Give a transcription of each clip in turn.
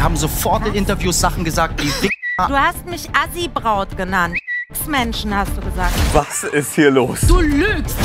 Die haben sofort in Interviews Sachen gesagt, wie Wick Du hast mich Assi-Braut genannt. Menschen hast du gesagt. Was ist hier los? Du lügst.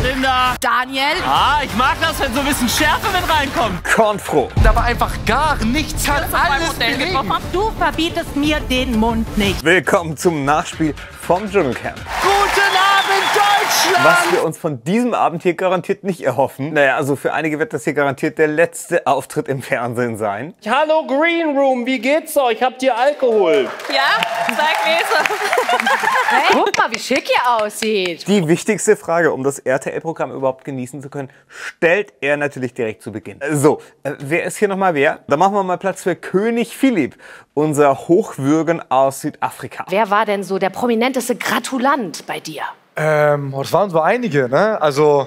Linda. Daniel. Ah, ich mag das, wenn so ein bisschen Schärfe mit reinkommt. Kornfroh. Da war einfach gar nichts, hat alles gelegen. Du verbietest mir den Mund nicht. Willkommen zum Nachspiel vom Dschungelcamp. Guten Abend, Deutschland! Was wir uns von diesem Abend hier garantiert nicht erhoffen. Naja, also für einige wird das hier garantiert der letzte Auftritt im Fernsehen sein. Hallo Green Room, wie geht's euch? Habt ihr Alkohol? Ja, sag Lese. Hey, guck mal, wie schick ihr aussieht. Die wichtigste Frage, um das RTL-Programm überhaupt genießen zu können, stellt er natürlich direkt zu Beginn. So, äh, wer ist hier nochmal wer? Da machen wir mal Platz für König Philipp, unser Hochwürgen aus Südafrika. Wer war denn so der prominenteste Gratulant bei dir? Ähm, oh, das waren so einige, ne? Also,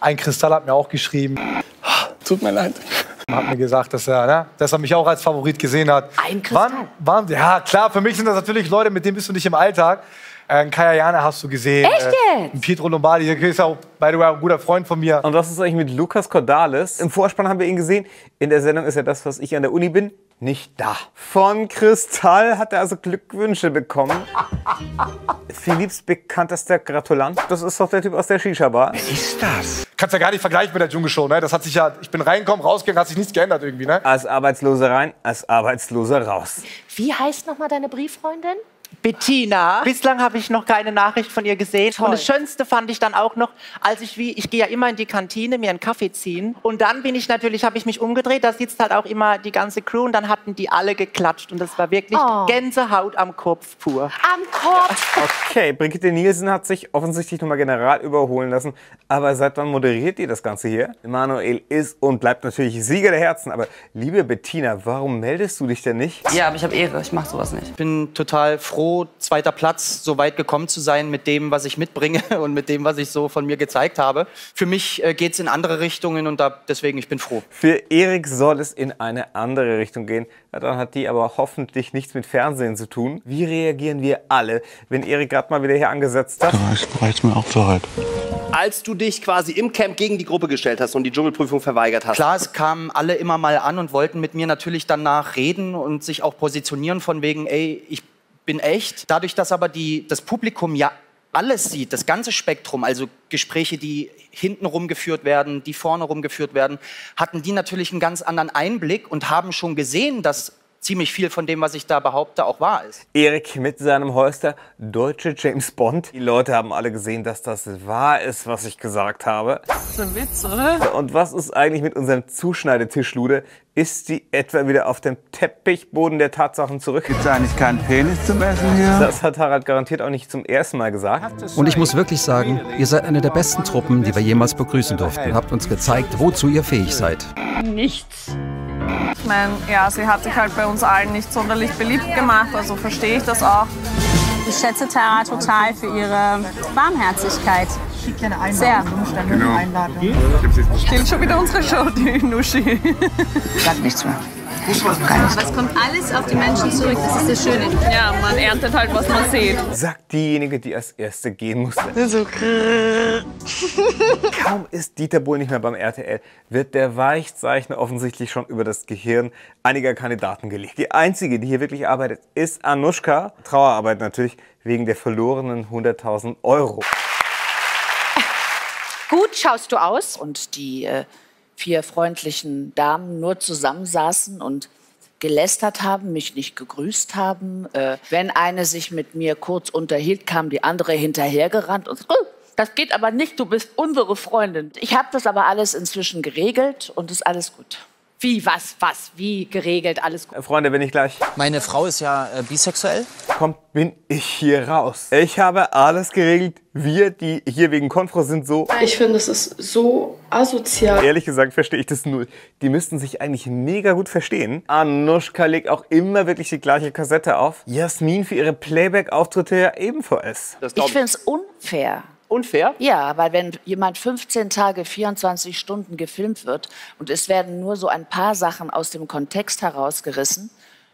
ein Kristall hat mir auch geschrieben, Tut mir leid. hat mir gesagt, dass er, ne, dass er mich auch als Favorit gesehen hat. Ein Kristall? Waren, waren, ja, klar, für mich sind das natürlich Leute, mit denen bist du nicht im Alltag. Äh, einen Kaya Jana hast du gesehen. Echt Äh, jetzt? einen Pietro Lombardi, der ist ja auch, by the way, ein guter Freund von mir. Und was ist eigentlich mit Lukas Cordalis? Im Vorspann haben wir ihn gesehen. In der Sendung ist er das, was ich an der Uni bin, nicht da. Von Kristall hat er also Glückwünsche bekommen. Philipps bekanntester Gratulant, das ist doch der Typ aus der Shisha-Bar. Kannst ja gar nicht vergleichen mit der Dschungelshow, ne? Das hat sich ja, ich bin reingekommen, rausgegangen, hat sich nichts geändert irgendwie, ne? Als Arbeitsloser rein, als Arbeitsloser raus. Wie heißt nochmal deine Brieffreundin? Bettina. Bislang habe ich noch keine Nachricht von ihr gesehen. Toll. Und das Schönste fand ich dann auch noch, als ich wie, ich gehe ja immer in die Kantine, mir einen Kaffee ziehen. Und dann bin ich natürlich, habe ich mich umgedreht, da sitzt halt auch immer die ganze Crew und dann hatten die alle geklatscht. Und das war wirklich Oh. Gänsehaut am Kopf pur. Am Kopf. Okay, Brigitte Nielsen hat sich offensichtlich nochmal general überholen lassen. Aber seit wann moderiert ihr das Ganze hier? Emanuel ist und bleibt natürlich Sieger der Herzen. Aber liebe Bettina, warum meldest du dich denn nicht? Ja, aber ich habe Ehre, ich mache sowas nicht. Ich bin total froh, zweiter Platz, so weit gekommen zu sein mit dem, was ich mitbringe und mit dem, was ich so von mir gezeigt habe. Für mich äh, geht es in andere Richtungen und da, deswegen, ich bin froh. Für Erik soll es in eine andere Richtung gehen. Ja, dann hat die aber hoffentlich nichts mit Fernsehen zu tun. Wie reagieren wir alle, wenn Erik gerade mal wieder hier angesetzt hat? reicht mir auch für heute. Als du dich quasi im Camp gegen die Gruppe gestellt hast und die Dschungelprüfung verweigert hast. Klar, es kamen alle immer mal an und wollten mit mir natürlich danach reden und sich auch positionieren von wegen, ey, ich bin echt. Dadurch, dass aber die, das Publikum ja alles sieht, das ganze Spektrum, also Gespräche, die hinten rumgeführt werden, die vorne rumgeführt werden, hatten die natürlich einen ganz anderen Einblick und haben schon gesehen, dass ziemlich viel von dem, was ich da behaupte, auch wahr ist. Erik mit seinem Holster, deutsche James Bond. Die Leute haben alle gesehen, dass das wahr ist, was ich gesagt habe. Das ist ein Witz, oder? Und was ist eigentlich mit unserem Zuschneidetischlude? Ist die etwa wieder auf dem Teppichboden der Tatsachen zurück? Gibt's eigentlich keinen Penis zum Essen hier? Das hat Harald garantiert auch nicht zum ersten Mal gesagt. Und ich muss wirklich sagen, ihr seid eine der besten Truppen, die wir jemals begrüßen durften. Habt uns gezeigt, wozu ihr fähig seid. Nichts. Ich meine, ja, sie hat sich halt bei uns allen nicht sonderlich beliebt gemacht, also verstehe ich das auch. Ich schätze Tara total für ihre Warmherzigkeit. Sehr. Stillt schon wieder unsere Show, die Nuschi. Sag nichts mehr. Aber es kommt alles auf die Menschen zurück, das ist das Schöne. Ja, man erntet halt, was man sieht. Sagt diejenige, die als erste gehen musste. Kaum ist Dieter Bohlen nicht mehr beim RTL, wird der Weichzeichner offensichtlich schon über das Gehirn einiger Kandidaten gelegt. Die einzige, die hier wirklich arbeitet, ist Anushka. Trauerarbeit natürlich wegen der verlorenen 100.000 Euro. Gut schaust du aus. Und die äh, vier freundlichen Damen nur zusammensaßen und gelästert haben, mich nicht gegrüßt haben. Äh, wenn eine sich mit mir kurz unterhielt, kam die andere hinterhergerannt und oh, das geht aber nicht, du bist unsere Freundin. Ich habe das aber alles inzwischen geregelt und ist alles gut. Wie, was, was, wie geregelt, alles gut. Äh, Freunde, bin ich gleich. Meine Frau ist ja äh, bisexuell. Kommt, bin ich hier raus. Ich habe alles geregelt. Wir, die hier wegen Konfro sind, so. Ich finde, es ist so asozial. Ehrlich gesagt verstehe ich das null. Die müssten sich eigentlich mega gut verstehen. Anushka legt auch immer wirklich die gleiche Kassette auf. Jasmin für ihre Playback-Auftritte ja ebenfalls. Das Ich finde es unfair. Unfair. Ja, weil wenn jemand 15 Tage, 24 Stunden gefilmt wird und es werden nur so ein paar Sachen aus dem Kontext herausgerissen,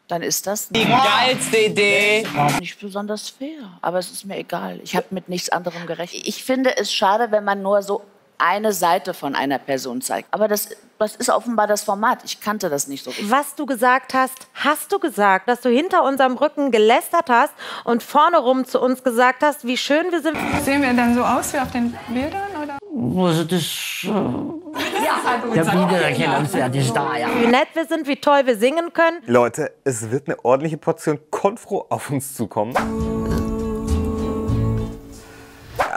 dann ist das Die geilste Idee. nicht besonders fair. Aber es ist mir egal. Ich habe mit nichts anderem gerechnet. Ich finde es schade, wenn man nur so eine Seite von einer Person zeigt. Aber das, das ist offenbar das Format. Ich kannte das nicht so richtig. Was du gesagt hast, hast du gesagt, dass du hinter unserem Rücken gelästert hast und vorne rum zu uns gesagt hast, wie schön wir sind. Sehen wir dann so aus wie auf den Bildern? Oder? Also das, äh, der Wiedererkennungswert ist da, ja. Wie nett wir sind, wie toll wir singen können. Leute, es wird eine ordentliche Portion Konfro auf uns zukommen.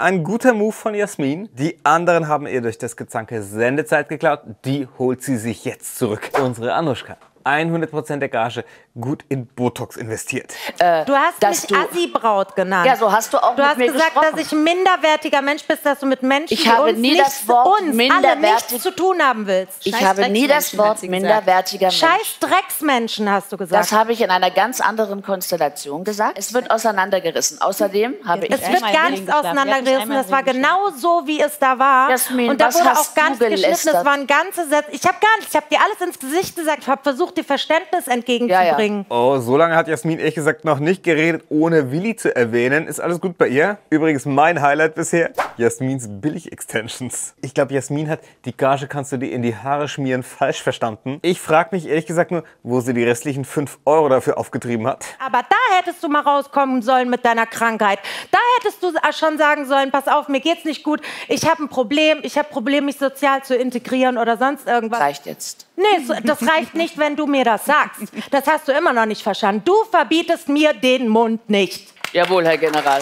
Ein guter Move von Jasmin. Die anderen haben ihr durch das Gezanke Sendezeit geklaut. Die holt sie sich jetzt zurück. Unsere Anuschka. 100% der Gage gut in Botox investiert. Äh, Du hast mich du- Assi-Braut genannt. Ja, so hast du auch Du mit hast mir gesagt, gesprochen. dass ich ein minderwertiger Mensch bist, dass du mit Menschen, Ich habe uns nie nichts, das Wort uns alle minderwertig- nichts zu tun haben willst. Ich habe nie das Wort minderwertiger Mensch. Scheiß Drecksmenschen, hast du gesagt. Das habe ich in einer ganz anderen Konstellation gesagt. Es wird auseinandergerissen. Außerdem habe ich es wird gar nichts auseinandergerissen. Das war genau so, wie es da war. Jasmin, und da wurde auch gar nichts geschnitten. Es waren ganze Sätze. Ich habe gar nicht, ich habe dir alles ins Gesicht gesagt. Ich habe versucht, dir Verständnis entgegenzubringen. Oh, so lange hat Jasmin ehrlich gesagt noch nicht geredet, ohne Willi zu erwähnen. Ist alles gut bei ihr? Übrigens mein Highlight bisher, Jasmins Billig-Extensions. Ich glaube, Jasmin hat die Gage kannst du dir in die Haare schmieren falsch verstanden. Ich frage mich ehrlich gesagt nur, wo sie die restlichen 5 Euro dafür aufgetrieben hat. Aber da hättest du mal rauskommen sollen mit deiner Krankheit. Da hättest du schon sagen sollen, pass auf, mir geht's nicht gut. Ich habe ein Problem. Ich habe Problem, mich sozial zu integrieren oder sonst irgendwas. Reicht jetzt. Nee, das reicht nicht, wenn du mir das sagst. Das hast du immer noch nicht verstanden. Du verbietest mir den Mund nicht. Jawohl, Herr General.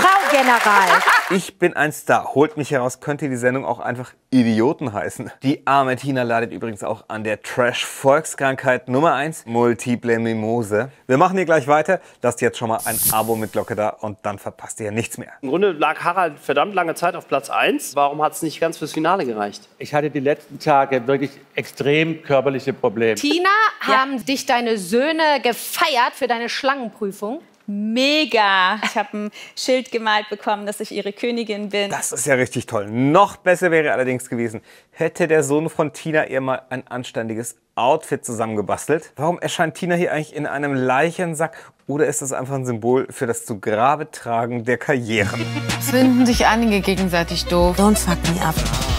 Frau General. Ich bin ein Star. Holt mich heraus, könnte die Sendung auch einfach Idioten heißen. Die arme Tina leidet übrigens auch an der Trash-Volkskrankheit Nummer 1, Multiple Mimose. Wir machen hier gleich weiter. Lasst jetzt schon mal ein Abo mit Glocke da und dann verpasst ihr ja nichts mehr. Im Grunde lag Harald verdammt lange Zeit auf Platz 1. Warum hat es nicht ganz fürs Finale gereicht? Ich hatte die letzten Tage wirklich extrem körperliche Probleme. Tina, haben dich deine Söhne gefeiert für deine Schlangenprüfung? Mega. Ich habe ein Schild gemalt bekommen, dass ich ihre Königin bin. Das ist ja richtig toll. Noch besser wäre allerdings gewesen, hätte der Sohn von Tina ihr mal ein anständiges Outfit zusammengebastelt. Warum erscheint Tina hier eigentlich in einem Leichensack? Oder ist das einfach ein Symbol für das zu Grabe tragen der Karriere? Finden sich einige gegenseitig doof. Don't fuck me up.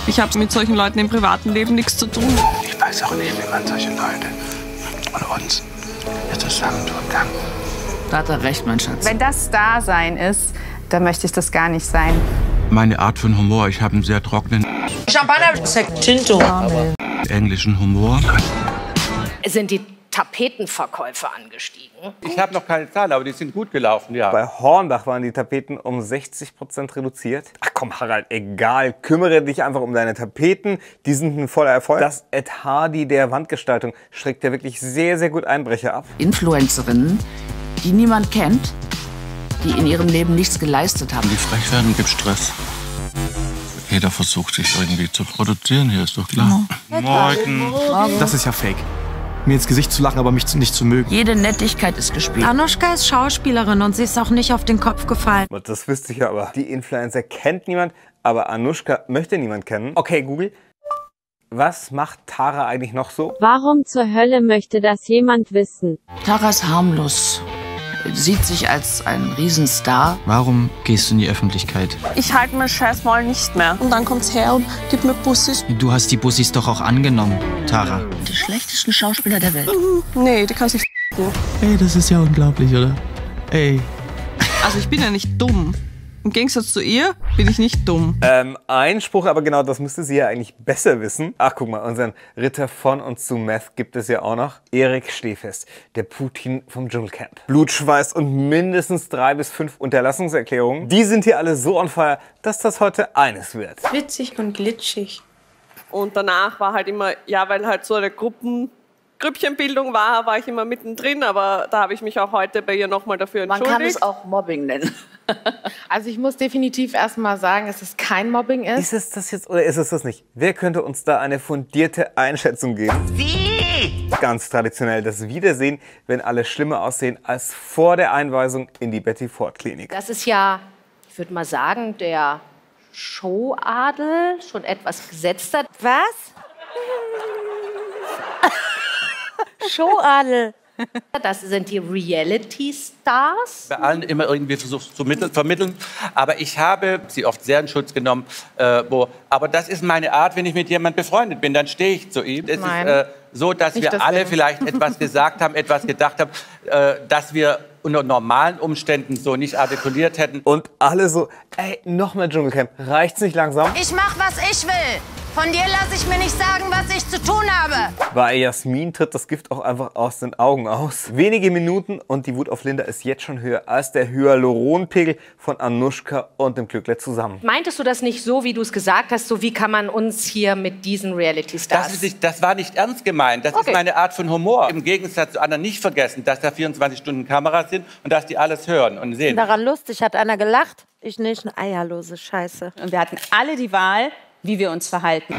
Ich habe mit solchen Leuten im privaten Leben nichts zu tun. Ich weiß auch nicht, wie man solche Leute und uns zusammentun kann. Da hat er recht, mein Schatz. Wenn das Dasein ist, dann möchte ich das gar nicht sein. Meine Art von Humor, ich habe einen sehr trockenen Champagner, Tinto. englischen Humor. Sind die Tapetenverkäufe angestiegen? Ich habe noch keine Zahl, aber die sind gut gelaufen, ja. Bei Hornbach waren die Tapeten um 60% reduziert. Ach komm, Harald, egal. Kümmere dich einfach um deine Tapeten. Die sind ein voller Erfolg. Das Ed Hardy der Wandgestaltung schreckt ja wirklich sehr, sehr gut Einbrecher ab. Influencerinnen, die niemand kennt, die in ihrem Leben nichts geleistet haben. Die frech werden, gibt Stress. Jeder versucht sich irgendwie zu produzieren, hier ist doch klar. Morgen. Das ist ja fake. Mir ins Gesicht zu lachen, aber mich nicht zu mögen. Jede Nettigkeit ist gespielt. Anuschka ist Schauspielerin und sie ist auch nicht auf den Kopf gefallen. Das wüsste ich ja aber. Die Influencer kennt niemand, aber Anushka möchte niemand kennen. Okay, Google. Was macht Tara eigentlich noch so? Warum zur Hölle möchte das jemand wissen? Tara ist harmlos. Sieht sich als ein Riesenstar. Warum gehst du in die Öffentlichkeit? Ich halte mein Scheiß mal nicht mehr. Und dann kommt's her und gibt mir Bussis. Du hast die Bussis doch auch angenommen, Tara. Die schlechtesten Schauspieler der Welt. Nee, die kannst nicht Ey, das ist ja unglaublich, oder? Ey. Also ich bin ja nicht dumm. Im Gegensatz zu ihr bin ich nicht dumm. Ähm, ein Spruch, aber genau das müsste sie ja eigentlich besser wissen. Ach, guck mal, unseren Ritter von und zu Meth gibt es ja auch noch. Erik Stehfest, der Putin vom Dschungelcamp. Blutschweiß und mindestens drei bis fünf Unterlassungserklärungen. Die sind hier alle so on fire, dass das heute eines wird. Witzig und glitschig. Und danach war halt immer, ja, weil halt so eine Gruppen, Grüppchenbildung war, war ich immer mittendrin, aber da habe ich mich auch heute bei ihr nochmal dafür Man entschuldigt. kann es auch Mobbing nennen. Also ich muss definitiv erstmal sagen, dass es kein Mobbing ist. Ist es das jetzt oder ist es das nicht? Wer könnte uns da eine fundierte Einschätzung geben? Sie! Ganz traditionell das Wiedersehen, wenn alle schlimmer aussehen als vor der Einweisung in die Betty Ford Klinik. Das ist ja, ich würde mal sagen, der Showadel, schon etwas gesetzter. Was? Showadel. Das sind die Reality-Stars. Bei allen immer irgendwie versucht zu mittel- vermitteln. Aber ich habe sie oft sehr in Schutz genommen. Äh, wo, aber das ist meine Art, wenn ich mit jemandem befreundet bin, dann stehe ich zu ihm. Es Nein. ist äh, so, dass Nicht wir deswegen. alle vielleicht etwas gesagt haben, etwas gedacht haben, äh, dass wir unter normalen Umständen so nicht artikuliert hätten. Und alle so, ey, nochmal Dschungelcamp, reicht's nicht langsam? Ich mach, was ich will. Von dir lasse ich mir nicht sagen, was ich zu tun habe. Bei Jasmin tritt das Gift auch einfach aus den Augen aus. Wenige Minuten und die Wut auf Linda ist jetzt schon höher als der Hyaluronpegel von Anushka und dem Glückler zusammen. Meintest du das nicht so, wie du es gesagt hast? So wie kann man uns hier mit diesen Reality-Stars... Das, ist das war nicht ernst gemeint. Das Okay. ist meine Art von Humor. Im Gegensatz zu anderen nicht vergessen, dass da 24 Stunden Kameras sind und dass die alles hören und sehen. Daran lustig, hat einer gelacht. Ich nicht, eine eierlose Scheiße. Und wir hatten alle die Wahl, wie wir uns verhalten.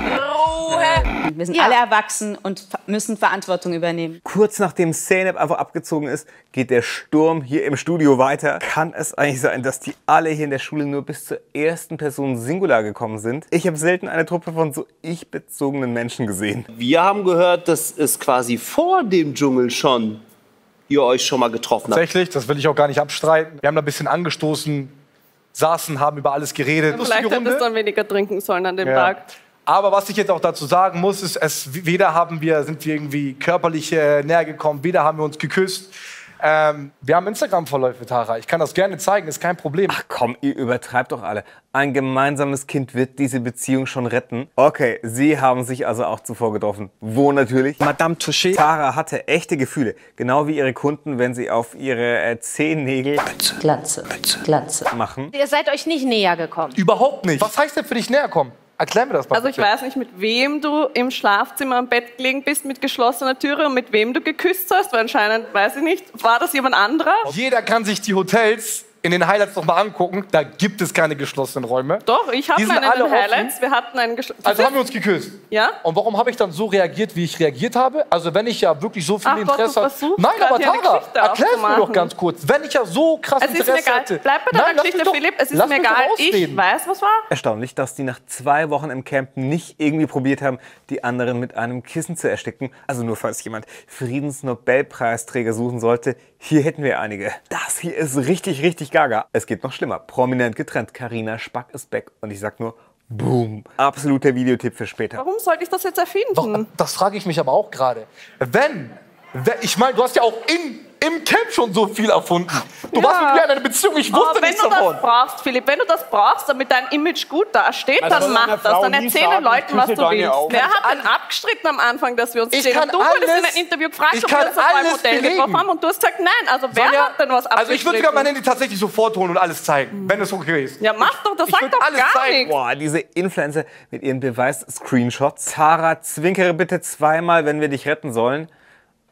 Wir sind Ja. alle erwachsen und müssen Verantwortung übernehmen. Kurz nachdem Zeynep einfach abgezogen ist, geht der Sturm hier im Studio weiter. Kann es eigentlich sein, dass die alle hier in der Schule nur bis zur ersten Person Singular gekommen sind? Ich habe selten eine Truppe von so ich-bezogenen Menschen gesehen. Wir haben gehört, dass es quasi vor dem Dschungel schon ihr euch schon mal getroffen habt. Tatsächlich, das will ich auch gar nicht abstreiten. Wir haben da ein bisschen angestoßen, saßen, haben über alles geredet. Vielleicht hättest du dann weniger trinken sollen an dem Ja. Tag. Aber was ich jetzt auch dazu sagen muss, ist, es, weder haben wir, sind wir irgendwie körperlich äh, näher gekommen, weder haben wir uns geküsst. Ähm, wir haben Instagram-Verläufe, Tara. Ich kann das gerne zeigen, ist kein Problem. Ach komm, ihr übertreibt doch alle. Ein gemeinsames Kind wird diese Beziehung schon retten. Okay, sie haben sich also auch zuvor getroffen. Wo natürlich? Madame Touché. Tara hatte echte Gefühle. Genau wie ihre Kunden, wenn sie auf ihre äh, Zehennägel Glatze, Glatze. machen. Ihr seid euch nicht näher gekommen. Überhaupt nicht. Was heißt denn für dich näher kommen? Erklär mir das mal. Also ich bitte. weiß nicht, mit wem du im Schlafzimmer am Bett gelegen bist mit geschlossener Türe und mit wem du geküsst hast, weil anscheinend, weiß ich nicht, war das jemand anderer? Jeder kann sich die Hotels in den Highlights noch mal angucken. Da gibt es keine geschlossenen Räume. Doch, ich habe in alle den offen. Highlights. Wir hatten einen geschlossenen. Also haben wir uns geküsst. Ja? Und warum habe ich dann so reagiert, wie ich reagiert habe? Also wenn ich ja wirklich so viel Ach Interesse versuchst Nein, aber Tara, erklär es mir doch ganz kurz. Wenn ich ja so krass Es ist mir Interesse egal. hätte. Bleib bei deiner Geschichte, doch- Philipp. Es ist mir egal. Ich weiß, was war. Erstaunlich, dass die nach zwei Wochen im Camp nicht irgendwie probiert haben, die anderen mit einem Kissen zu ersticken. Also nur falls jemand Friedensnobelpreisträger suchen sollte, hier hätten wir einige. Das hier ist richtig, richtig gaga. Es geht noch schlimmer. Prominent getrennt. Karina Spack ist back. Und ich sag nur, boom. Absoluter Videotipp für später. Warum sollte ich das jetzt erfinden? Das frage ich mich aber auch gerade. Wenn, wenn ich meine, du hast ja auch in, im Camp schon so viel erfunden. Du warst mit mir in einer Beziehung, ich wusste Aber wenn nichts du davon. das brauchst, Philipp, wenn du das brauchst, damit dein Image gut dasteht, Also dann mach das. Dann nie erzähle sagen, Leuten, was du willst. Augen. Wer hat denn abgestritten am Anfang, dass wir uns Ich gesehen kann haben? Du wurdest in alles- einem Interview gefragt, ich ob wir uns auf alles Hotel belegen. getroffen haben und du hast gesagt, nein. Also wer Sonja, hat denn was abgestritten? Also ich würde sogar mein Handy tatsächlich sofort holen und alles zeigen, wenn es okay ist. Ja, mach doch, das Ich sagt doch alles gar zeigen. nichts. Boah, diese Influencer mit ihren Beweis-Screenshots. Tara, zwinkere bitte zweimal, wenn wir dich retten sollen.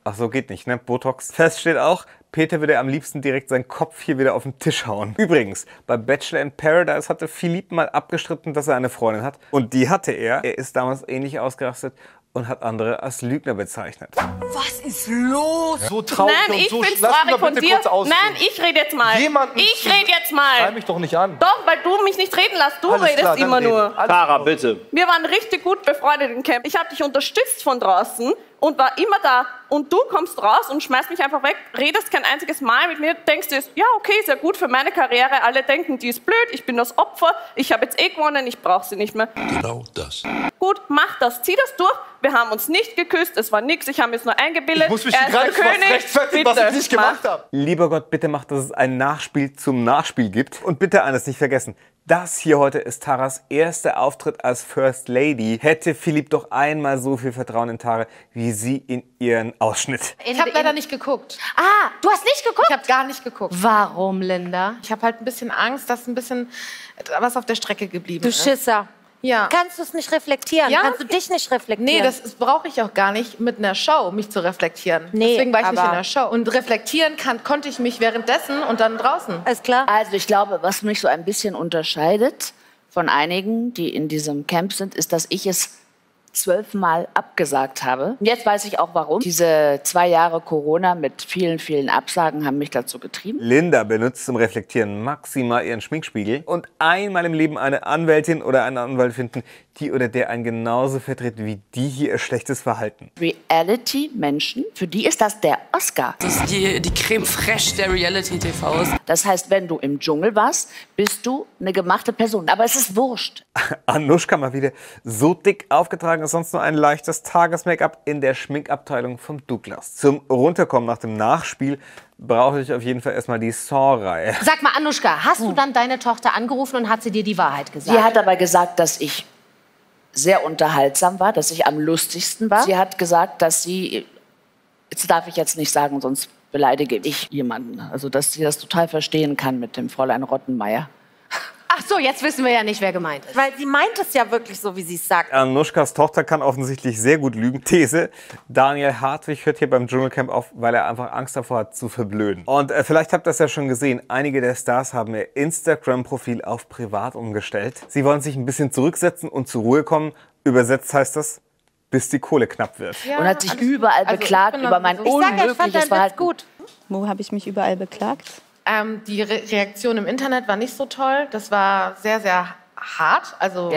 Ach so, geht nicht, ne? Botox. Fest steht auch, Peter würde am liebsten direkt seinen Kopf hier wieder auf den Tisch hauen. Übrigens, bei Bachelor in Paradise hatte Philippe mal abgestritten, dass er eine Freundin hat. Und die hatte er. Er ist damals ähnlich ausgerastet und hat andere als Lügner bezeichnet. Was ist los? So traurig Nein, und ich so bin's Lass mich traurig von dir. Nein, ich rede jetzt mal. Jemanden ich rede jetzt Schrei mal. mich doch nicht an. Doch, weil du mich nicht reden lässt. Du Alles redest klar, immer nur. Alles Tara, bitte. Wir waren richtig gut befreundet im Camp. Ich habe dich unterstützt von draußen und war immer da. Und du kommst raus und schmeißt mich einfach weg, redest kein einziges Mal mit mir, denkst dir, ja, okay, ja gut für meine Karriere. Alle denken, die ist blöd, ich bin das Opfer, ich habe jetzt eh gewonnen, ich brauche sie nicht mehr. Genau das. Gut, mach das, zieh das durch. Wir haben uns nicht geküsst, es war nichts, ich habe mir jetzt nur eingebildet. Ich muss mich er ist der was König. rechtfertigen, was Bitte, ich nicht mach. gemacht habe. Lieber Gott, bitte mach, dass es ein Nachspiel zum Nachspiel gibt. Und bitte eines nicht vergessen. Das hier heute ist Taras erster Auftritt als First Lady. Hätte Philipp doch einmal so viel Vertrauen in Tara, wie sie in ihren Ausschnitt. Ich habe leider nicht geguckt. Ah, du hast nicht geguckt? Ich habe gar nicht geguckt. Warum, Linda? Ich habe halt ein bisschen Angst, dass ein bisschen was auf der Strecke geblieben Du ist. Schisser. Ja. Kannst du es nicht reflektieren? Ja. Kannst du dich nicht reflektieren? Nee, das brauche ich auch gar nicht mit einer Show, mich zu reflektieren. Nee, Deswegen war ich nicht in der Show. Und reflektieren kann, konnte ich mich währenddessen und dann draußen. Ist klar. Also ich glaube, was mich so ein bisschen unterscheidet von einigen, die in diesem Camp sind, ist, dass ich es zwölfmal abgesagt habe. Und jetzt weiß ich auch warum. Diese zwei Jahre Corona mit vielen, vielen Absagen haben mich dazu getrieben. Linda benutzt zum Reflektieren maximal ihren Schminkspiegel und einmal im Leben eine Anwältin oder einen Anwalt finden, die oder der einen genauso vertritt wie die hier ihr schlechtes Verhalten. Reality-Menschen, für die ist das der Oscar. Das ist die, die Creme fraiche der Reality-TVs. Das heißt, wenn du im Dschungel warst, bist du eine gemachte Person. Aber es ist wurscht. Anushka mal wieder so dick aufgetragen ist sonst nur ein leichtes Tages-Make-up in der Schminkabteilung vom Douglas. Zum Runterkommen nach dem Nachspiel brauche ich auf jeden Fall erstmal die Saw-Reihe. Sag mal, Anushka, hast du dann deine Tochter angerufen und hat sie dir die Wahrheit gesagt? Sie hat aber gesagt, dass ich sehr unterhaltsam war, dass ich am lustigsten war. Sie hat gesagt, dass sie, jetzt darf ich jetzt nicht sagen, sonst beleidige ich jemanden. Also, dass sie das total verstehen kann mit dem Fräulein Rottenmeier. Ach so, jetzt wissen wir ja nicht, wer gemeint ist. Weil sie meint es ja wirklich so, wie sie es sagt. Anushkas Tochter kann offensichtlich sehr gut lügen. These, Daniel Hartwig hört hier beim Dschungelcamp auf, weil er einfach Angst davor hat zu verblöden. Und äh, vielleicht habt ihr das ja schon gesehen, einige der Stars haben ihr Instagram-Profil auf privat umgestellt. Sie wollen sich ein bisschen zurücksetzen und zur Ruhe kommen. Übersetzt heißt das, bis die Kohle knapp wird. und hat sich überall also beklagt über mein Ich sag ja, ich fand Verhalten. gut. Wo habe ich mich überall beklagt? Ähm, die Re Reaktion im Internet war nicht so toll. Das war sehr, sehr hart. Also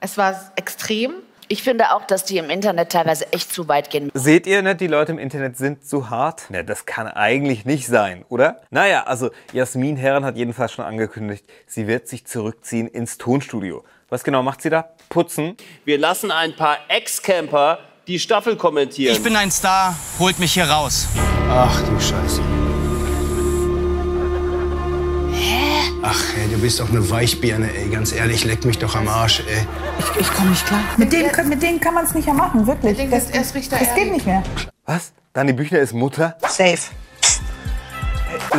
es war extrem. Ich finde auch, dass die im Internet teilweise echt zu weit gehen. Seht ihr, ne, die Leute im Internet sind zu hart? Ne, das kann eigentlich nicht sein, oder? Naja, also Jasmin Herren hat jedenfalls schon angekündigt, sie wird sich zurückziehen ins Tonstudio. Was genau macht sie da? Putzen? Wir lassen ein paar Ex-Camper die Staffel kommentieren. Ich bin ein Star, holt mich hier raus. Ach du Scheiße. Ach, ey, du bist doch eine Weichbirne, ey. Ganz ehrlich, leck mich doch am Arsch, ey. Ich, ich komme nicht klar. Mit denen, kann- mit denen kann man es nicht mehr machen, wirklich. Das, erst riecht er das geht nicht mehr. Was? Dani Büchner ist Mutter? Safe.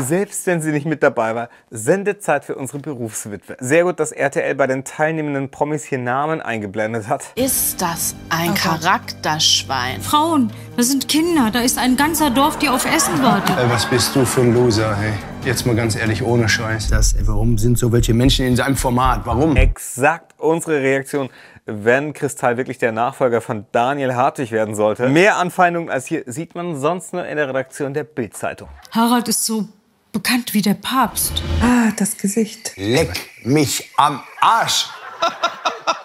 Selbst wenn sie nicht mit dabei war, Sendezeit für unsere Berufswitwe. Sehr gut, dass RTL bei den teilnehmenden Promis hier Namen eingeblendet hat. Ist das ein Oh Charakterschwein? Frauen, das sind Kinder, da ist ein ganzer Dorf, die auf Essen wartet. Was bist du für ein Loser, ey? Jetzt mal ganz ehrlich, ohne Scheiß. Das, warum sind so welche Menschen in seinem Format? Warum? Exakt unsere Reaktion, wenn Kristall wirklich der Nachfolger von Daniel Hartwig werden sollte. Mehr Anfeindungen als hier sieht man sonst nur in der Redaktion der Bild-Zeitung. Harald ist so bekannt wie der Papst. Ah, das Gesicht. Leck mich am Arsch!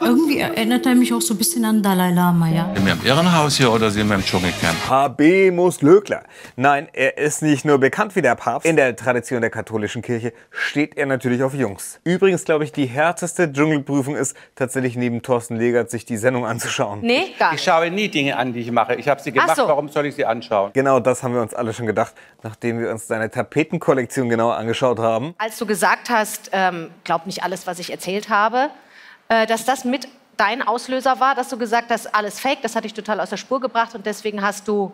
Irgendwie erinnert er mich auch so ein bisschen an Dalai Lama, ja? Sind wir im Irrenhaus hier oder sind wir im Dschungelcamp? HB muss Lögler. Nein, er ist nicht nur bekannt wie der Papst. In der Tradition der katholischen Kirche steht er natürlich auf Jungs. Übrigens glaube ich, die härteste Dschungelprüfung ist tatsächlich neben Thorsten Legert sich die Sendung anzuschauen. Nee, gar Ich schaue nie Dinge an, die ich mache. Ich habe sie gemacht, Ach so. warum soll ich sie anschauen? Genau das haben wir uns alle schon gedacht, nachdem wir uns deine Tapetenkollektion genauer angeschaut haben. Als du gesagt hast, ähm, glaub nicht alles, was ich erzählt habe, dass das mit dein Auslöser war, dass du gesagt hast, alles fake, das hat dich total aus der Spur gebracht und deswegen hast du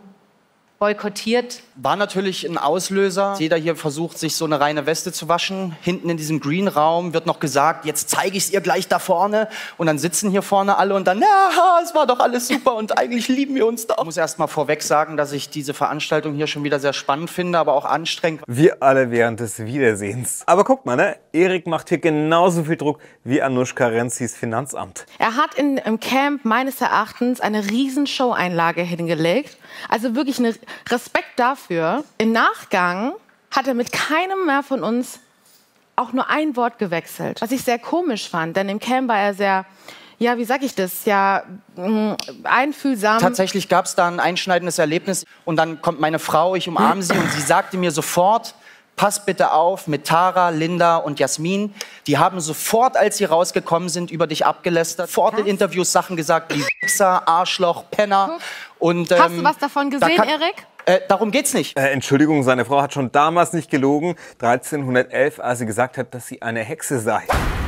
boykottiert. War natürlich ein Auslöser. Jeder hier versucht, sich so eine reine Weste zu waschen. Hinten in diesem Green-Raum wird noch gesagt, jetzt zeige ich es ihr gleich da vorne. Und dann sitzen hier vorne alle und dann, ja, es war doch alles super und eigentlich lieben wir uns doch. Ich muss erst mal vorweg sagen, dass ich diese Veranstaltung hier schon wieder sehr spannend finde, aber auch anstrengend. Wir alle während des Wiedersehens. Aber guck mal, ne? Erik macht hier genauso viel Druck wie Anushka Renzis Finanzamt. Er hat in, im Camp meines Erachtens eine riesen Show-Einlage hingelegt. Also wirklich eine Respekt dafür. Im Nachgang hat er mit keinem mehr von uns auch nur ein Wort gewechselt. Was ich sehr komisch fand, denn im Camp war er sehr, ja, wie sag ich das, ja, mh, einfühlsam. Tatsächlich gab es da ein einschneidendes Erlebnis und dann kommt meine Frau, ich umarme sie und sie sagte mir sofort, pass bitte auf mit Tara, Linda und Jasmin. Die haben sofort, als sie rausgekommen sind, über dich abgelästert, sofort in Interviews Sachen gesagt wie Wichser, Arschloch, Penner. Und, Hast du ähm, was davon da gesehen, kann- Erik? Äh, darum geht's nicht. Äh, Entschuldigung, seine Frau hat schon damals nicht gelogen, 1311, als sie gesagt hat, dass sie eine Hexe sei.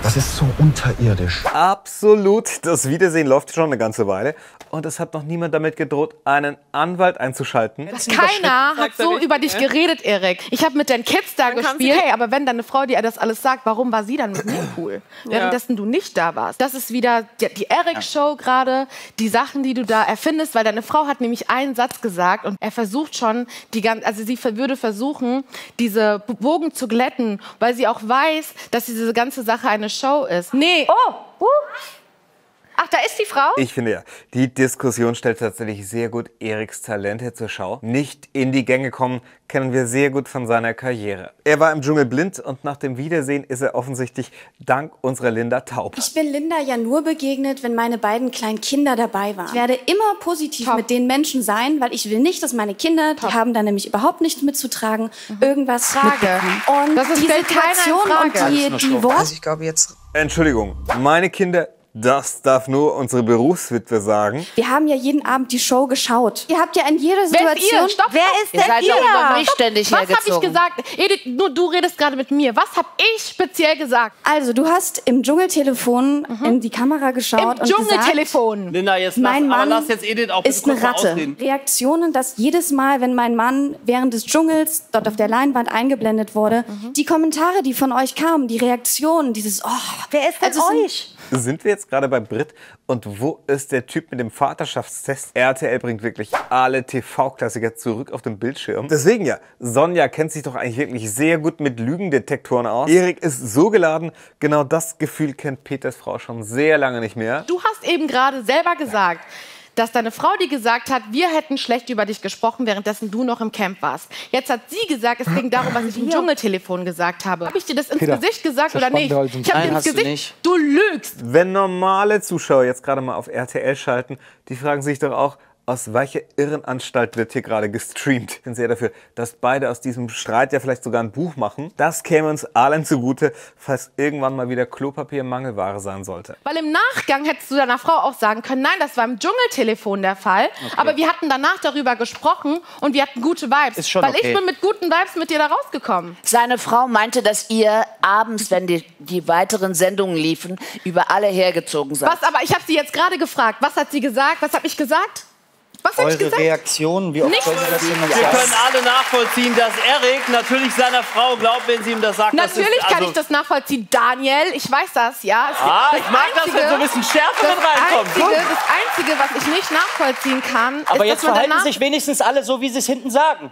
Das ist so unterirdisch. Absolut. Das Wiedersehen läuft schon eine ganze Weile. Und es hat noch niemand damit gedroht, einen Anwalt einzuschalten. Keiner hat so über dich geredet, Erik. Ich habe mit den Kids da gespielt. Hey, aber wenn deine Frau dir das alles sagt, warum war sie dann mit mir cool? Währenddessen du nicht da warst. Das ist wieder die, die Erik-Show gerade, die Sachen, die du da erfindest, weil deine Frau hat nämlich einen Satz gesagt und er versucht schon, die ganze, also sie würde versuchen, diese Bogen zu glätten, weil sie auch weiß, dass diese ganze Sache eine Show ist. Nee. Oh, uh. Da ist die Frau? Ich finde ja, die Diskussion stellt tatsächlich sehr gut Eriks Talente zur Schau. Nicht in die Gänge kommen, kennen wir sehr gut von seiner Karriere. Er war im Dschungel blind und nach dem Wiedersehen ist er offensichtlich dank unserer Linda taub. Ich bin Linda ja nur begegnet, wenn meine beiden kleinen Kinder dabei waren. Ich werde immer positiv mit den Menschen sein, weil ich will nicht, dass meine Kinder, die haben da nämlich überhaupt nichts mitzutragen, irgendwas Frage. Und Das ist- die Situation und Frage. die, die. Worte... Also ich glaube jetzt... Entschuldigung, meine Kinder, das darf nur unsere Berufswitwe sagen. Wir haben ja jeden Abend die Show geschaut. Ihr habt ja in jeder Wer ist Situation... ihr? Stopp, Wer stopp. ist denn ihr? Was habe ich gesagt? Edith, nur du redest gerade mit mir. Was habe ich speziell gesagt? Also, du hast im Dschungeltelefon in die Kamera geschaut Im und gesagt... Dschungeltelefon. Linda, jetzt Mein lass, aber Mann lass jetzt Edith auch ist eine Ratte. ausreden. Reaktionen, dass jedes Mal, wenn mein Mann während des Dschungels dort auf der Leinwand eingeblendet wurde, die Kommentare, die von euch kamen, die Reaktionen, dieses Oh, wer ist denn euch? Sind wir jetzt gerade bei Brit und wo ist der Typ mit dem Vaterschaftstest? RTL bringt wirklich alle TV-Klassiker zurück auf den Bildschirm. Deswegen ja, Sonja kennt sich doch eigentlich wirklich sehr gut mit Lügendetektoren aus. Erik ist so geladen, genau das Gefühl kennt Peters Frau schon sehr lange nicht mehr. Du hast eben gerade selber gesagt, dass deine Frau dir gesagt hat, wir hätten schlecht über dich gesprochen, währenddessen du noch im Camp warst. Jetzt hat sie gesagt, es ging darum, was ich im Dschungeltelefon gesagt habe. Habe ich dir das ins Peter, Gesicht gesagt oder nicht? uns. Ich habe dir ins hast du Gesicht. nicht. Du lügst. Wenn normale Zuschauer jetzt gerade mal auf RTL schalten, die fragen sich doch auch, aus welcher Irrenanstalt wird hier gerade gestreamt? Ich bin sehr dafür, dass beide aus diesem Streit ja vielleicht sogar ein Buch machen. Das käme uns allen zugute, falls irgendwann mal wieder Klopapier Mangelware sein sollte. Weil im Nachgang hättest du deiner Frau auch sagen können, nein, das war im Dschungeltelefon der Fall. Okay. Aber wir hatten danach darüber gesprochen und wir hatten gute Vibes. Ist schon weil okay. ich bin mit guten Vibes mit dir da rausgekommen. Seine Frau meinte, dass ihr abends, wenn die, die weiteren Sendungen liefen, über alle hergezogen seid. Was aber, ich habe sie jetzt gerade gefragt, was hat sie gesagt? Was habe ich gesagt? Was habe ich Eure gesagt? Reaktionen, wie oft Nichts. sie das denn noch Wir sagen? können alle nachvollziehen, dass Erik natürlich seiner Frau glaubt, wenn sie ihm das sagt. Natürlich das ist, kann also, ich das nachvollziehen. Daniel, ich weiß das, ja. Es- Ah, ich mag das, wenn so ein bisschen Schärfe das mit reinkommt. Einzige, das Einzige, was ich nicht nachvollziehen kann, Aber ist, jetzt dass man verhalten sich wenigstens alle so, wie sie es hinten sagen.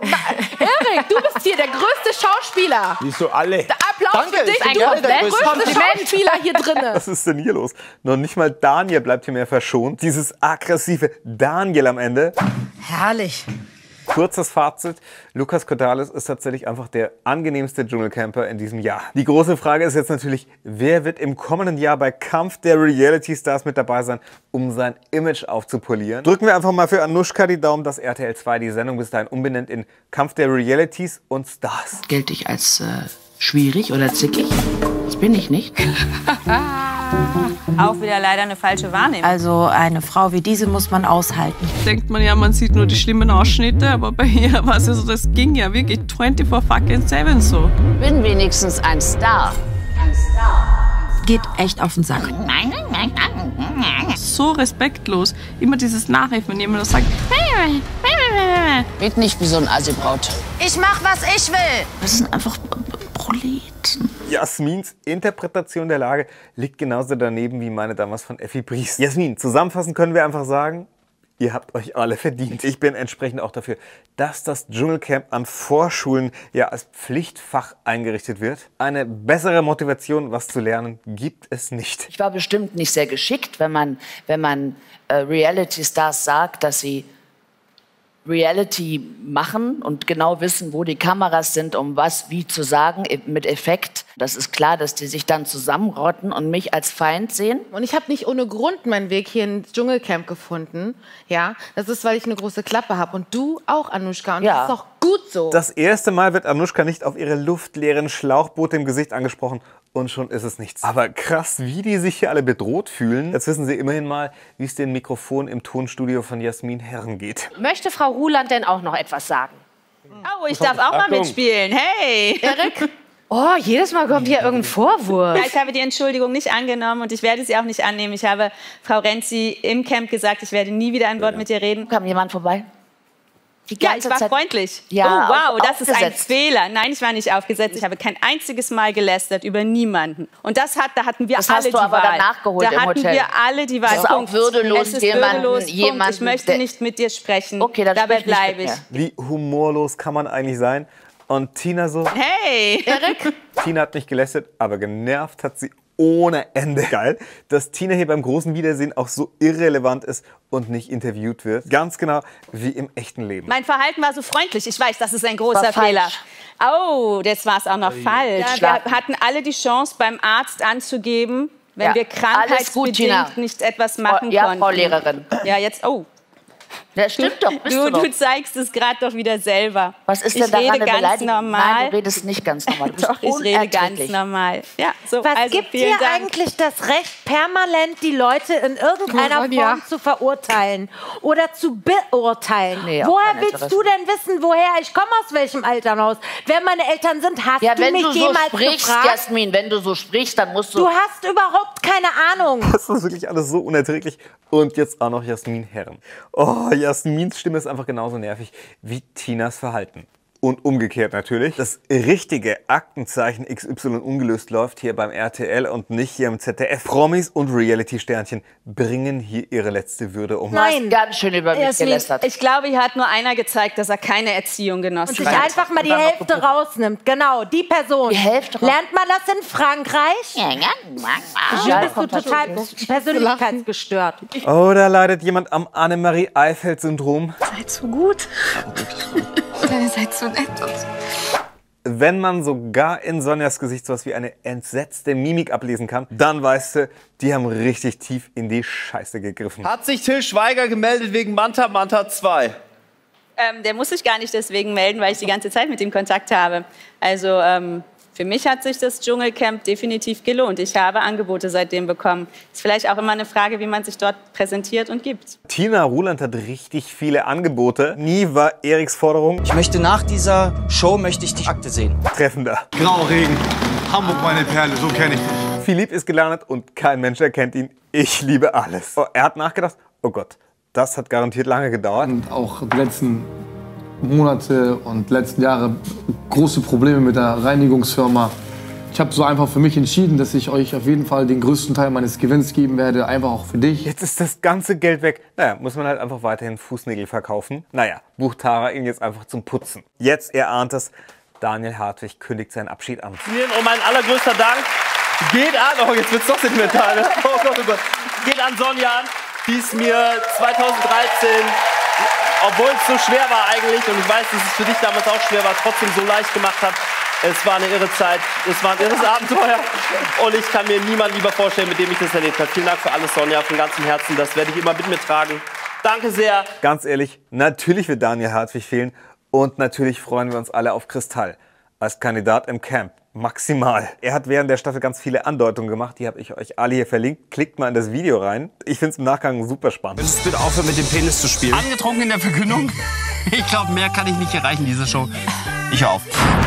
Erik, du bist hier der größte Schauspieler. Nicht so alle. Applaus Danke, für dich, du bist der größte Schauspieler. Schauspieler hier drinne. Was ist denn hier los? Noch nicht mal Daniel bleibt hier mehr verschont. Dieses aggressive Daniel am Ende. Herrlich. Kurzes Fazit. Lukas Cordalis ist tatsächlich einfach der angenehmste Dschungelcamper in diesem Jahr. Die große Frage ist jetzt natürlich, wer wird im kommenden Jahr bei Kampf der Reality Stars mit dabei sein, um sein Image aufzupolieren? Drücken wir einfach mal für Anushka die Daumen, dass RTL 2 die Sendung bis dahin umbenennt in Kampf der Realities und Stars. Gelte ich als äh, schwierig oder zickig? Das bin ich nicht. Auch wieder leider eine falsche Wahrnehmung. Also eine Frau wie diese muss man aushalten. Denkt man ja, man sieht nur die schlimmen Ausschnitte, aber bei ihr war es ja so, das ging ja wirklich 24 fucking 7 so. Bin wenigstens ein Star. Geht echt auf den Sack. So respektlos. Immer dieses Nachhelfen, wenn jemand das sagt. Red nicht wie so ein Assi-Braut. Ich mach, was ich will. Das sind einfach Proleten. Jasmins Interpretation der Lage liegt genauso daneben wie meine damals von Effi Briest. Jasmin, zusammenfassend können wir einfach sagen, ihr habt euch alle verdient. Ich bin entsprechend auch dafür, dass das Dschungelcamp an Vorschulen ja als Pflichtfach eingerichtet wird. Eine bessere Motivation, was zu lernen, gibt es nicht. Ich war bestimmt nicht sehr geschickt, wenn man, wenn man äh, Reality-Stars sagt, dass sie Reality machen und genau wissen, wo die Kameras sind, um was wie zu sagen, e- mit Effekt. Das ist klar, dass die sich dann zusammenrotten und mich als Feind sehen. Und ich habe nicht ohne Grund meinen Weg hier ins Dschungelcamp gefunden. Ja, das ist, weil ich eine große Klappe habe. Und du auch, Anushka. Und Ja. das ist doch gut so. Das erste Mal wird Anushka nicht auf ihre luftleeren Schlauchboote im Gesicht angesprochen und schon ist es nichts. Aber krass, wie die sich hier alle bedroht fühlen. Jetzt wissen sie immerhin mal, wie es den Mikrofon im Tonstudio von Jasmin Herren geht. Möchte Frau Ruland denn auch noch etwas sagen? Oh, ich darf auch mal mitspielen. Hey! Erik? Oh, jedes Mal kommt hier irgendein Vorwurf. Ja, ich habe die Entschuldigung nicht angenommen und ich werde sie auch nicht annehmen. Ich habe Frau Renzi im Camp gesagt, ich werde nie wieder ein Wort mit ihr reden. Kam jemand vorbei? Die ja, ganze ich war Zeit- freundlich. Ja, oh, wow, das ist ein. Fehler. Nein, ich war nicht aufgesetzt. Ich habe kein einziges Mal gelästert über niemanden. Und das hat, da hatten wir Das alle hast du die aber Wahl. danach geholt da im hatten Hotel. wir alle die Wahl. Das ist auch würdelos, es ist jemanden- würdelos. Jemanden, ich möchte nicht mit dir sprechen. Okay, dann Dabei bleibe ich. mir. Wie humorlos kann man eigentlich sein? Und Tina so, Hey! Erik? Tina hat nicht gelästert, aber genervt hat sie ohne Ende geil, dass Tina hier beim großen Wiedersehen auch so irrelevant ist und nicht interviewt wird. Ganz genau wie im echten Leben. Mein Verhalten war so freundlich. Ich weiß, das ist ein großer War falsch. Fehler. Oh, das war es auch noch falsch. Ja, wir hatten alle die Chance, beim Arzt anzugeben, wenn Ja, wir alles gut, krankheitsbedingt nicht etwas machen ja, konnten. Frau Lehrerin. Ja, jetzt, oh. Das stimmt doch, bist du, du doch. du zeigst es gerade doch wieder selber. Was ist ich denn daran rede eine ganz Beleidigung? normal. Nein, du redest nicht ganz normal. Du bist Doch, ich rede ganz normal. Ja, so, Was also gibt dir Dank. eigentlich das Recht, permanent die Leute in irgendeiner. Form zu verurteilen oder zu beurteilen? Nee, woher willst Interesse. du denn wissen, woher ich komme, aus welchem Elternhaus? Wer meine Eltern sind, hast Ja, du wenn mich du so jemals sprichst, gefragt? Jasmin, wenn du so sprichst, dann musst du... Du hast überhaupt keine Ahnung. Das ist wirklich alles so unerträglich. Und jetzt auch noch Jasmin Herren. Oh, Jasmins Stimme ist einfach genauso nervig wie Tinas Verhalten. Und umgekehrt natürlich. Das richtige Aktenzeichen XY ungelöst läuft hier beim RTL und nicht hier im ZDF. Promis und Reality-Sternchen bringen hier ihre letzte Würde um. Hast ganz schön über mich Jasmin, gelästert. ich glaube, hier hat nur einer gezeigt, dass er keine Erziehung genossen Und sich hat. einfach mal die Hälfte rausnimmt. Genau, die Person. Die Hälfte raus- Lernt man das in Frankreich? Ja, ja, bist du total persönlichkeitsgestört. Oh, da leidet jemand am Annemarie-Eifeld-Syndrom. Seid so gut. Ihr seid so nett. Wenn man sogar in Sonjas Gesicht sowas wie eine entsetzte Mimik ablesen kann, dann weißt du, die haben richtig tief in die Scheiße gegriffen. Hat sich Till Schweiger gemeldet wegen Manta Manta 2? Ähm, der muss sich gar nicht deswegen melden, weil ich die ganze Zeit mit ihm Kontakt habe. Also ähm, für mich hat sich das Dschungelcamp definitiv gelohnt. Ich habe Angebote seitdem bekommen. Ist vielleicht auch immer eine Frage, wie man sich dort präsentiert und gibt. Tina Ruland hat richtig viele Angebote. Nie war Eriks Forderung Ich möchte nach dieser Show möchte ich die Akte sehen. treffender. Graueregen, Hamburg meine Perle, so kenne ich dich. Philipp ist gelandet und kein Mensch erkennt ihn. Ich liebe alles. Oh, er hat nachgedacht, oh Gott, das hat garantiert lange gedauert. Und auch die letzten Monate und letzten Jahre große Probleme mit der Reinigungsfirma. Ich habe so einfach für mich entschieden, dass ich euch auf jeden Fall den größten Teil meines Gewinns geben werde, einfach auch für dich. Jetzt ist das ganze Geld weg. Naja, muss man halt einfach weiterhin Fußnägel verkaufen. Naja, bucht Tara ihn jetzt einfach zum Putzen. Jetzt, er ahnt es, Daniel Hartwig kündigt seinen Abschied an. Und mein allergrößter Dank geht an, oh jetzt wird's doch sentimental, ne? oh Gott, oh Gott, geht an Sonja die es mir 2013, obwohl es so schwer war eigentlich, und ich weiß, dass es für dich damals auch schwer war, trotzdem so leicht gemacht hat. Es war eine irre Zeit, es war ein irres Abenteuer und ich kann mir niemand lieber vorstellen, mit dem ich das erlebt habe. Vielen Dank für alles, Sonja, von ganzem Herzen, das werde ich immer mit mir tragen. Danke sehr. Ganz ehrlich, natürlich wird Daniel Hartwig fehlen und natürlich freuen wir uns alle auf Kristall als Kandidat im Camp. Maximal. Er hat während der Staffel ganz viele Andeutungen gemacht, die habe ich euch alle hier verlinkt. Klickt mal in das Video rein. Ich finde es im Nachgang super spannend. Könntest du bitte aufhören, mit dem Penis zu spielen? Angetrunken in der Verkündung? Ich glaube, mehr kann ich nicht erreichen, diese Show. Ich hör auf.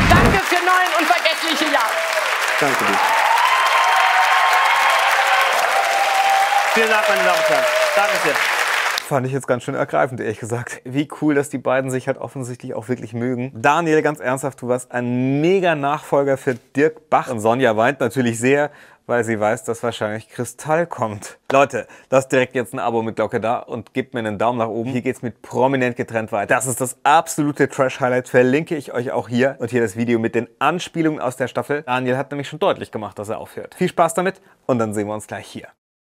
Danke für neun unvergessliche Jahre. Danke dir. Vielen Dank, meine Damen und Herren. Danke sehr. Fand ich jetzt ganz schön ergreifend, ehrlich gesagt. Wie cool, dass die beiden sich halt offensichtlich auch wirklich mögen. Daniel, ganz ernsthaft, du warst ein mega Nachfolger für Dirk Bach. Und Sonja weint natürlich sehr, weil sie weiß, dass wahrscheinlich Kristall kommt. Leute, lasst direkt jetzt ein Abo mit Glocke da und gebt mir einen Daumen nach oben. Hier geht's mit prominent getrennt weiter. Das ist das absolute Trash-Highlight. Verlinke ich euch auch hier. Und hier das Video mit den Anspielungen aus der Staffel. Daniel hat nämlich schon deutlich gemacht, dass er aufhört. Viel Spaß damit und dann sehen wir uns gleich hier.